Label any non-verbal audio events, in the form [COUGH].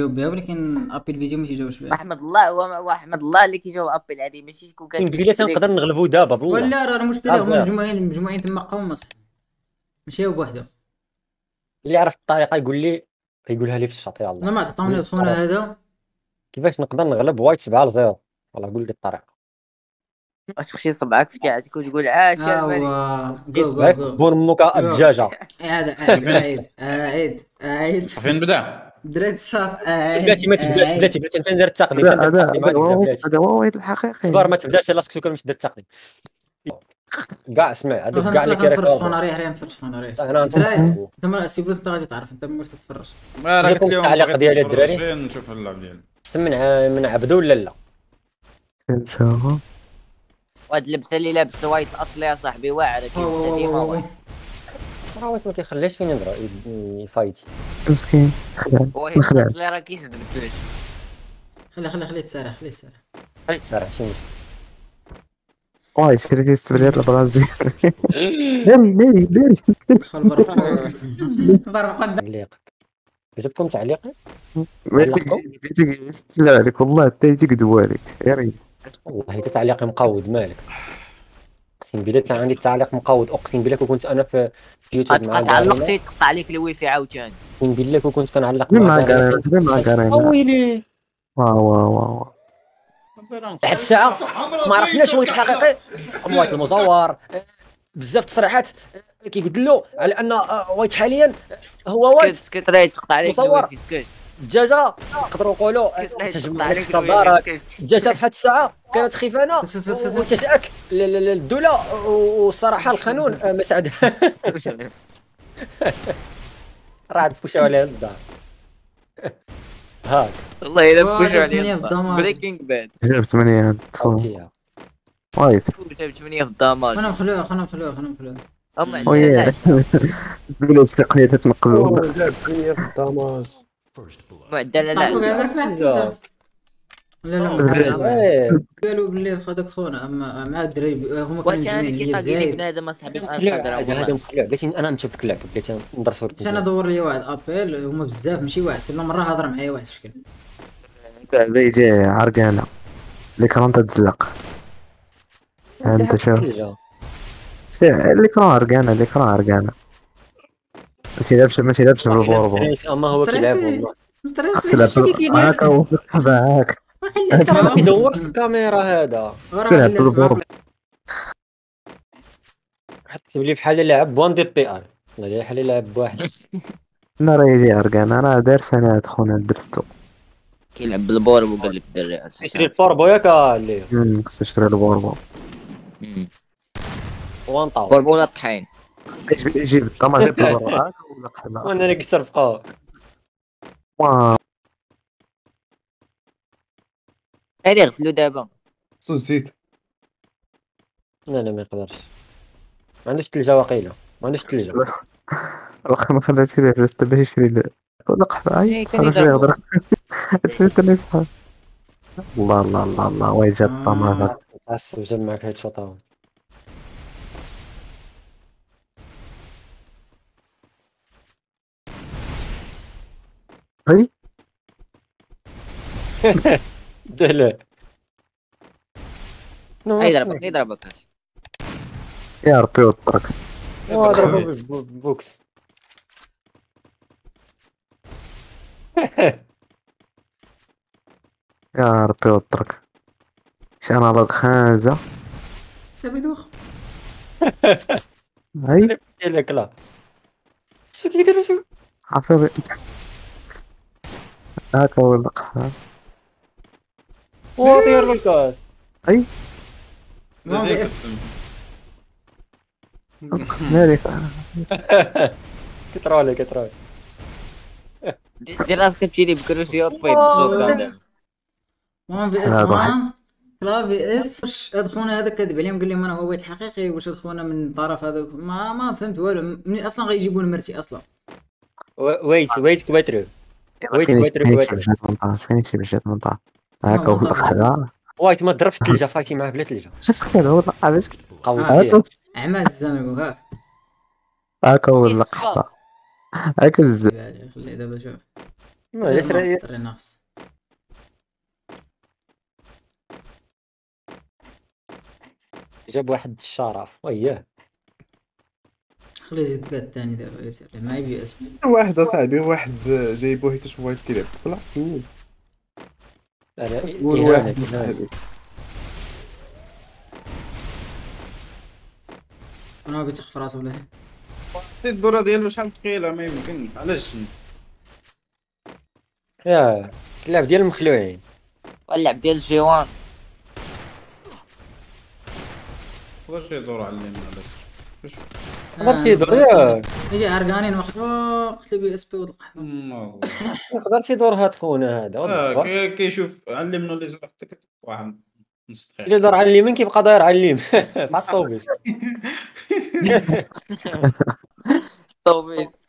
كيجاوب بها ولكن ابي الفيديو ما كيجاوبش بها. احمد الله هو احمد الله اللي كيجاوب ابل هذه ماشي شكون كان قبيله تنقدر نغلبو دابا بالله ولا راه المشكلة هما. مجموعين مجموعين تما قوم صح ماشي هو بوحدو. اللي عرف الطريقة يقول لي يقولها لي في الشاط يلاه لا ما عطاوني خونا هذا. كيفاش نقدر نغلب وايت 7 ل 0 والله قول لي الطريقة. تخشي صبعك في تاعتك وتقول عاش يا جو بون موكا. الدجاجة. هذا عيد عيد عيد عيد. فين بدأ؟ دريت الشاط عيد بلاتي ما تبداش. بلاتي بلاتي انت ندير التقديم هذا هو الحقيقي صبر ما تبدأش لا سكسو باش تدير التقديم كاع اسمع هذوك كاع اللي تفرج كيريكوردو خونا ريح ريح نتفرج خونا ريح أنا. أنت ما سي بلوس أنت غادي تعرف أنت ما تتفرج. ما لكم لهم التعليق نتفرج الدراري؟ نشوف اللعب ديالي. حسن من ع- من عبدو ولا لا؟ نشوفو وهاد اللبسة اللي لابس وايت الاصلي يا صاحبي واعرة كيلبسها ديما وايت ما كيخليش فين يضرب يفايت. مسكين. خلع وايت مخلع الاصلي راه كيسد بالثلج خلي خلي خليه يتسارع خليه يتسارع خلي تسارع شي مشكل. واي شريتي السبريات البرازيل. ناري ناري ناري دخل برا. برا. قد تعليقك كتبكم تعليقي بغيتك يستلع عليك والله حتى يجيك دوالك يا ريت. والله حتى تعليقي مقود مالك. أقسم بالله كان عندي تعليق مقود. أقسم بالله كون كنت أنا في في يوتيوب مع تعلقتي تقطع عليك الويفي عاوتاني أقسم بالله كون كنت كنعلق مع أنا ويلي واو واو واو واحد الساعة ما عرفناش وايت الحقيقي أم وايت المزور. بزاف تصريحات. كيقول له على أن وايت حاليا هو سكت وايت سكت راه تقطع عليك مصور. سكت. الدجاجه نقدروا نقولوا سكت تجمع عليك سكت. الدجاجه في هاد الساعة كانت خيفانه ل- للدوله والصراحه القانون ما ساعدهاش [LAUGHS] راه عاد بوشاو عليها الدار هاك والله إلا واه، بوشو جاب عليه ثمانية في الدمار. بريكينج باد جاب ثمانية عاودتيها وايد. جاب 8 في الدمار خلنا نخلوها خلنا نخلوها خلنا نخلوها هم عندنا تقولوا هذاك ما حتى لا لا لا. إيه. قالوا باللي هذاك خونا اما مع الدراري هما كانوا طاقيني زايد. بنادم أصاحبي في هذا مخلوع بلاتي أنا نشوف لك اللعبه بلاتي ندرسو لك باش أنا دور لي واحد أبيل هما بزاف ماشي واحد كل مرة هضر معايا واحد شكل. لعبة يجي عرقانة الإكران تتزلق. أنت شوف الإكران عرقانة الإكران عرقانة ماشي لابسة ماشي لابسة بالبوربو اما هو كيلعب. والله. مستريسي هاكا هاك. يسمع كيدور في الكاميرا هذا. بالبوربو حتى لي بحال لعب بوان دي بي اي ولا بحال لعب بواحد أنا راه يجي عرقانة راه دار سنوات خونا درستو كيلعب بالبورب وقال لك الدري يشري أساسا الفوربو ياك اللي. مم، خصو يشري البوربو مم. وان طاو. بورب [LAUGHS] ولا يجيب الطماطم بالبوربو هاكا ولا قحبة وأنا اللي كسر فقاو واو. هاني غسلو دابا. خصو زيت لا لا ما يقدرش. ما عندوش تلجا واقيلا. ما عندوش تلجا واخا ما خلاتش ليه فلوس باش يشري له ولا إيه، اي يضربو. [LAUGHS] يهضر يسحب الله الله الله الله. وين جات الطماطم تعصب جاب معك هاد شوطاوت اي [LAUGHS] لا أي ضربك أي ضربك يا ربي وطرك بالبوكس يا ربي [LAUGHS] وطرك [LAUGHS] أنا ضرب خانزة صافي دوخ أي؟ قال لك لا. شو كيديروا شو؟ عصبي هاكا هو طير له الكاس المهم بإس- مالك كترولي كترولي دير راسك تمشي لي بكروش يطفي بالسوق هذا. المهم في اس هذا وان كلافي اس. واش هاد خونا هذا كذب عليهم؟ قال لهم أنا هو واحد حقيقي واش هاد خونا من طرف هذاك ما ما فهمت والو. منين أصلا غيجيبوا مرتي أصلا. ويت ويت كويترو ويت فين كويترو فين يمشي 18 18 هاكا ولا قحبة وايت ما ضربش الثلجه فايتي معاه بلا ثلجه شو هذا والله علاش؟ قوتيه هاكا عمى الزمن بوك هاك. هاكا ولا قحبة هاكا الزبالة خلي دابا شوف. علاش راه ناقص جاب واحد الشرف. وياه خليه يزيد كاع الثاني دابا يسير ما يبي اس بي واحد أصاحبي واحد جايبو حيت واحد كيلعب بلا إهانة، واحد إهانة. اصاحبي أنا بغيت تخف راسه ولا شي الدورة ديالو شحال ثقيلة ما يمكن. علاش؟ يا اللعب ديال المخلوعين واللعب ديال الجيوان واش يدور علينا؟ علاش؟ نقدر يدور. ياك يجي عرقانين اس بي يقدر في دور هاد خونا هذا آه، كيشوف علمنا اللي زرع حتى الا دار على اليمين كيبقى داير على اليمين. في الطوبيس طوبيس